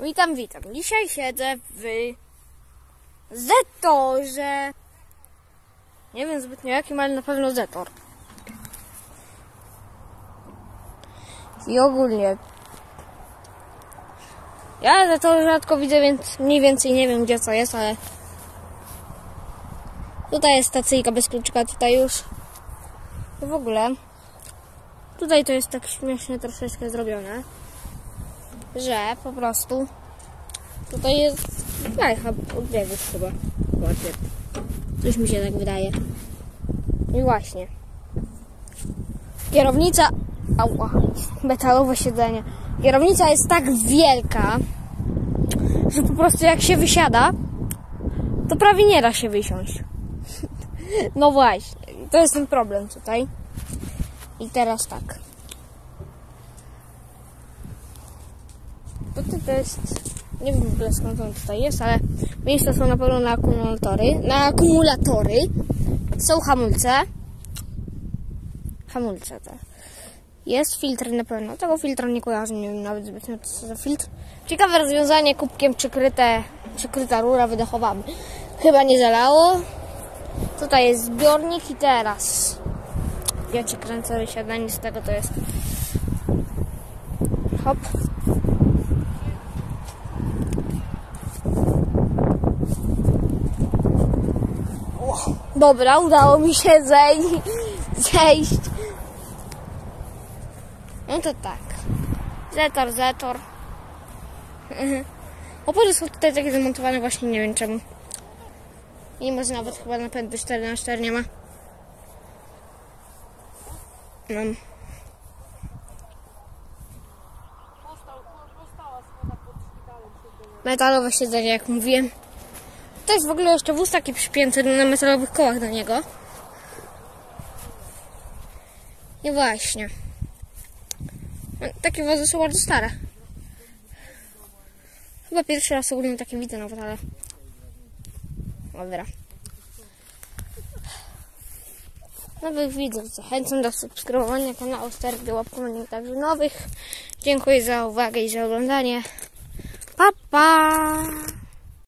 Witam, witam. Dzisiaj siedzę w Zetorze. Nie wiem zbytnio jakim, ale na pewno Zetor. I ogólnie. Ja Zetor rzadko widzę, więc mniej więcej nie wiem gdzie co jest, ale tutaj jest stacyjka bez tutaj już w ogóle. Tutaj to jest tak śmiesznie troszeczkę zrobione że po prostu tutaj jest jajcha od biegów chyba. Ładnie. Coś mi się tak wydaje. I właśnie. Kierownica. Ała. Metalowe siedzenie. Kierownica jest tak wielka, że po prostu jak się wysiada, to prawie nie da się wysiąść. No właśnie. To jest ten problem tutaj. I teraz tak. Tutaj to jest, nie wiem w ogóle skąd on tutaj jest, ale miejsca są na pewno na akumulatory. Na akumulatory są hamulce. Hamulce, tak. Jest filtr na pewno. Tego filtra nie kojarzę, nie wiem nawet zbytnio co za filtr. Ciekawe rozwiązanie, kubkiem przykryte, przykryta rura wydechowa. Chyba nie zalało. Tutaj jest zbiornik i teraz ja ci kręcę wysiadanie z tego to jest hop Dobra, udało mi się zejść. No to tak. Zetor, zetor. Opory są tutaj takie zamontowane właśnie, nie wiem czemu. I może nawet chyba napędy 4 na 4 nie ma. Mam. Metalowe siedzenie, jak mówiłem. To jest w ogóle jeszcze wóz taki przypięty na metalowych kołach do niego. I właśnie. No, Takie wozy są bardzo stare. Chyba pierwszy raz ogólnie takie widzę nawet, ale... Dobra. Nowych widzów zachęcam do subskrybowania kanału do łapkowania także nowych. Dziękuję za uwagę i za oglądanie. Pa, pa!